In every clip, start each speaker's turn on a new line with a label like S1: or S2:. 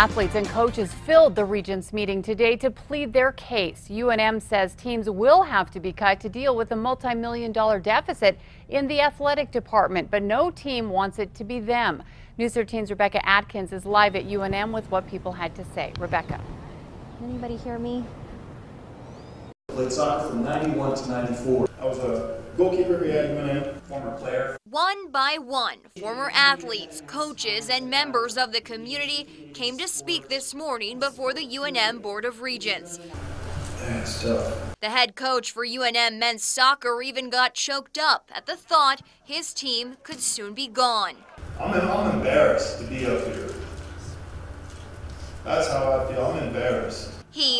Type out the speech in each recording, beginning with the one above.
S1: Athletes and coaches filled the Regents meeting today to plead their case. UNM says teams will have to be cut to deal with a multi-million dollar deficit in the athletic department, but no team wants it to be them. News 13's Rebecca Atkins is live at UNM with what people had to say. Rebecca.
S2: Anybody hear me?
S3: Played soccer from 91 to 94. I was a goalkeeper here at UNM, former player.
S2: One by one, former athletes, coaches, and members of the community came to speak this morning before the UNM Board of Regents.
S3: That's tough.
S2: The head coach for UNM men's soccer even got choked up at the thought his team could soon be gone.
S3: I'm, I'm embarrassed to be up here. That's how I feel. I'm embarrassed.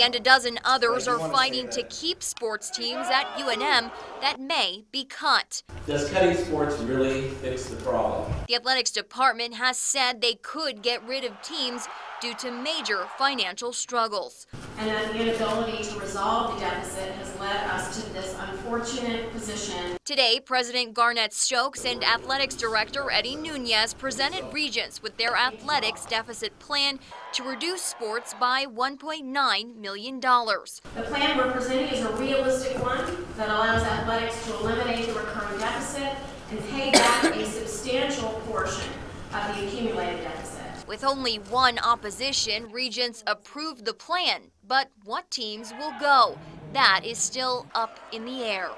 S2: He and a dozen others are fighting to keep sports teams at UNM that may be cut.
S4: Does cutting sports really fix the problem?
S2: The athletics department has said they could get rid of teams due to major financial struggles.
S5: And that the inability to resolve the deficit has led us to this unfortunate position.
S2: Today, President Garnett Stokes and Athletics Director Eddie Nunez presented Regents with their athletics deficit plan to reduce sports by $1.9 million.
S5: The plan we're presenting is a realistic one that allows athletics to eliminate the recurring deficit and pay back a substantial portion of the accumulated deficit.
S2: With only one opposition, Regents approved the plan, but what teams will go? That is still up in the air.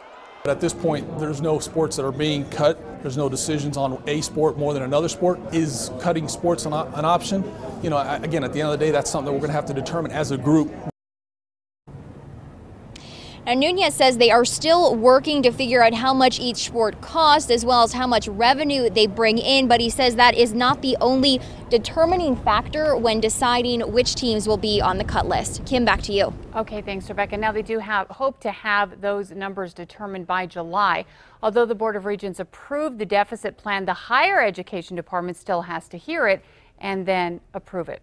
S6: But at this point, there's no sports that are being cut. There's no decisions on a sport more than another sport. Is cutting sports an, an option? You know, again, at the end of the day, that's something that we're going to have to determine as a group.
S2: Now, Nunez says they are still working to figure out how much each sport costs as well as how much revenue they bring in, but he says that is not the only determining factor when deciding which teams will be on the cut list. Kim, back to you.
S1: Okay, thanks, Rebecca. Now they do have hope to have those numbers determined by July. Although the Board of Regents approved the deficit plan, the higher education department still has to hear it and then approve it.